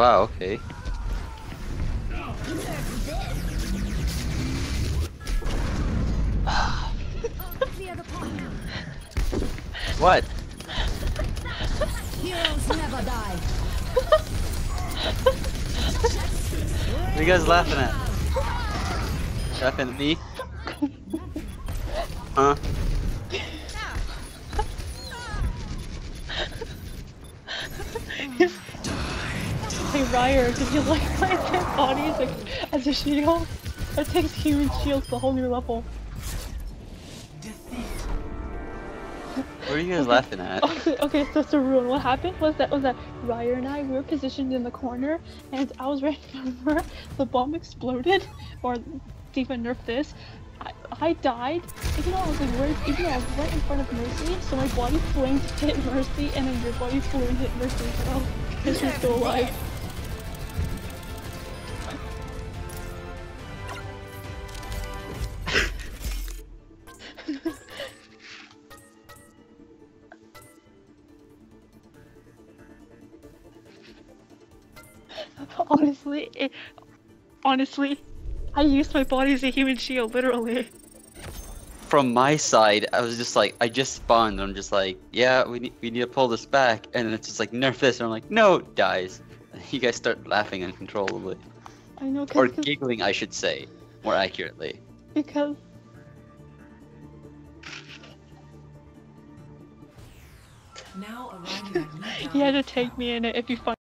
Wow, okay. Clear the path. What? Heroes never die. What are you guys laughing at? Laughing at me? Huh? Hey Rire, did you like my dead body as a, as a shield? It takes human shields to a whole new level. What are you guys laughing at? Okay, okay, so ruin. What happened was that was that Rire and I we were positioned in the corner, and I was right in front of her. The bomb exploded, or D.Va nerfed this. I, I died, even though I was like even though I was right in front of Mercy. So my body flamed to hit Mercy, and then your body flew and hit Mercy as well. Because she's still alive. honestly, it, honestly, I used my body as a human shield, literally. From my side, I was just like, I just spawned. I'm just like, yeah, we need, we need to pull this back, and then it's just like nerf this, and I'm like, no, dies. You guys start laughing uncontrollably, I know, or cause, 'cause- giggling, I should say, more accurately. because Now arriving at New you had to take me in it if you find.